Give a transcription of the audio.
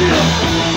Yeah.